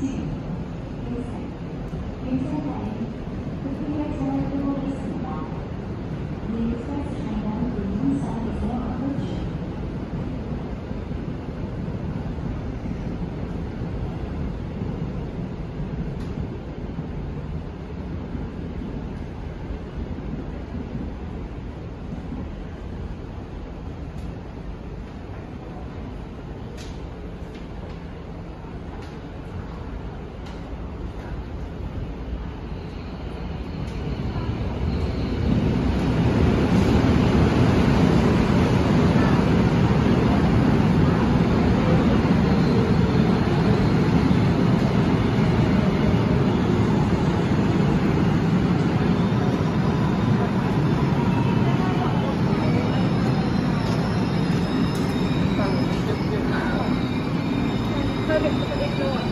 지금 perfect for this door.